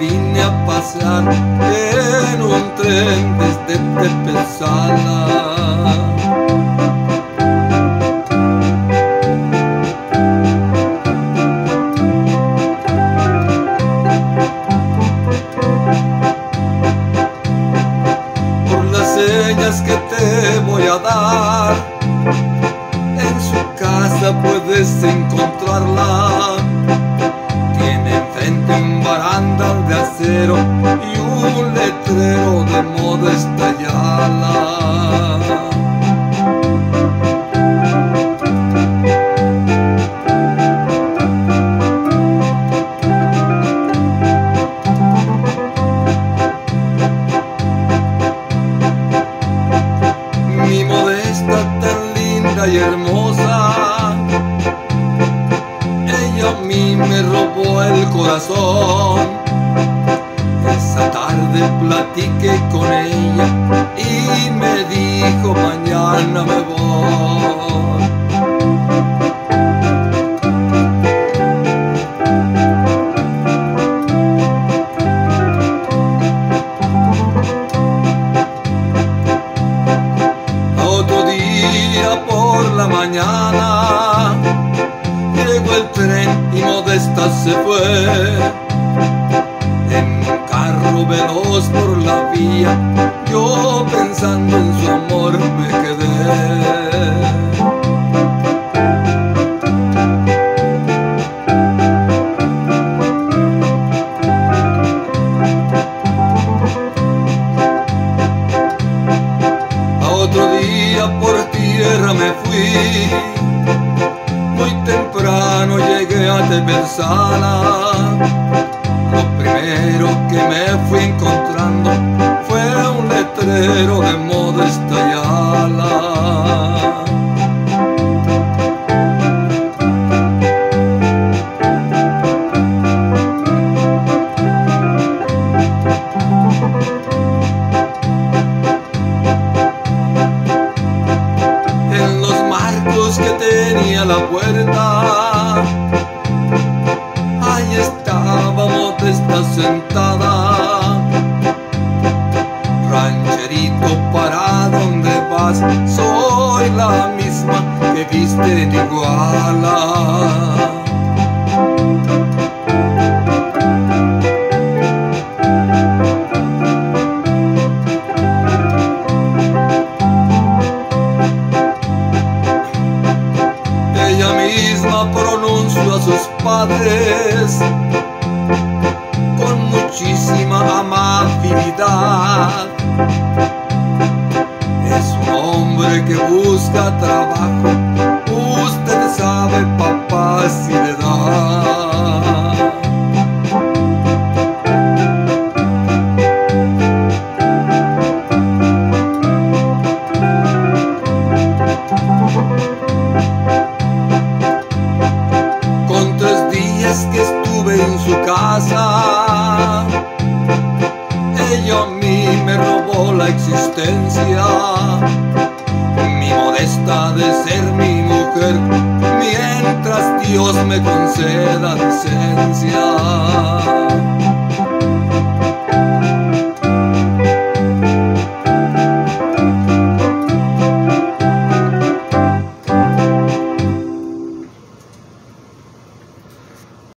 vine a pasar en un tren desde Tepezala. Señas que te voy a dar. En su casa puedes encontrarla. Tiene enfrente un barandal de acero y un letrero de modesta yala. Y hermosa. Ella a mí me robó el corazón. Esa tarde platiqué con ella y me dijo mañana me voy. La mañana llegó el tren y Modesta se fue. En un carro veloz por la vía, yo pensando temprano llegué a Tepezala. Lo primero que me fui encontrando fue un letrero de modesta que tenía la puerta. Ahí estaba modesta sentada. Rancherito, ¿para dónde vas? Soy la misma que viste en Iguala. ella misma a sus padres con muchísima amabilidad. Es un hombre que busca trabajo, en su casa. Ella a mí me robó la existencia, mi modesta de ser mi mujer, mientras Dios me conceda licencia.